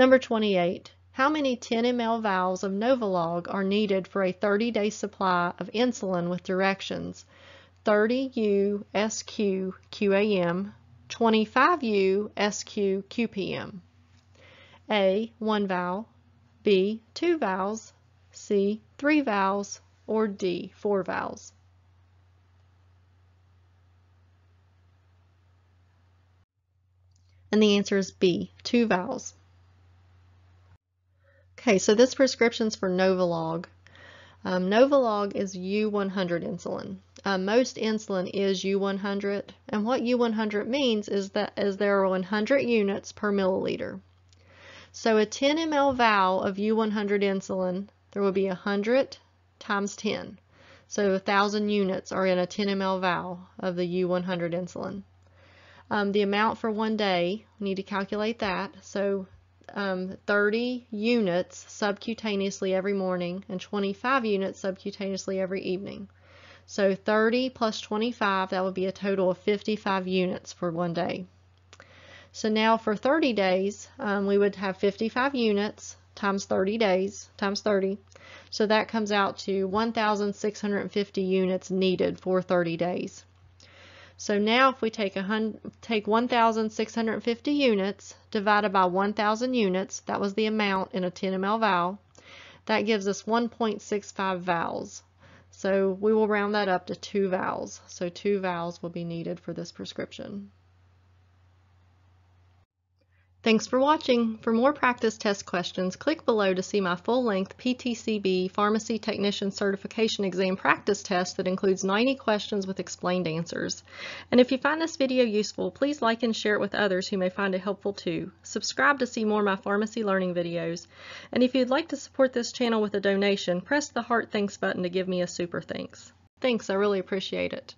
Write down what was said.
Number 28. How many 10 ml vials of Novolog are needed for a 30-day supply of insulin with directions 30U SQ QAM, 25U SQ QPM? A. 1 vial, B. 2 vials, C. 3 vials, or D. 4 vials. And the answer is B. 2 vials. Okay, so this prescription's for Novolog. Um, Novolog is U100 insulin. Uh, most insulin is U100, and what U100 means is that as there are 100 units per milliliter. So a 10 ml vial of U100 insulin, there will be 100 times 10. So 1,000 units are in a 10 ml vial of the U100 insulin. Um, the amount for one day, we need to calculate that. So um, 30 units subcutaneously every morning and 25 units subcutaneously every evening. So 30 plus 25, that would be a total of 55 units for one day. So now for 30 days, um, we would have 55 units times 30 days times 30. So that comes out to 1,650 units needed for 30 days. So now if we take, take 1,650 units divided by 1,000 units, that was the amount in a 10 ml vial, that gives us 1.65 vials. So we will round that up to two vials. So two vials will be needed for this prescription. Thanks for watching. For more practice test questions, click below to see my full-length PTCB Pharmacy Technician Certification Exam practice test that includes 90 questions with explained answers. And if you find this video useful, please like and share it with others who may find it helpful too. Subscribe to see more of my pharmacy learning videos. And if you'd like to support this channel with a donation, press the heart thanks button to give me a super thanks. Thanks, I really appreciate it.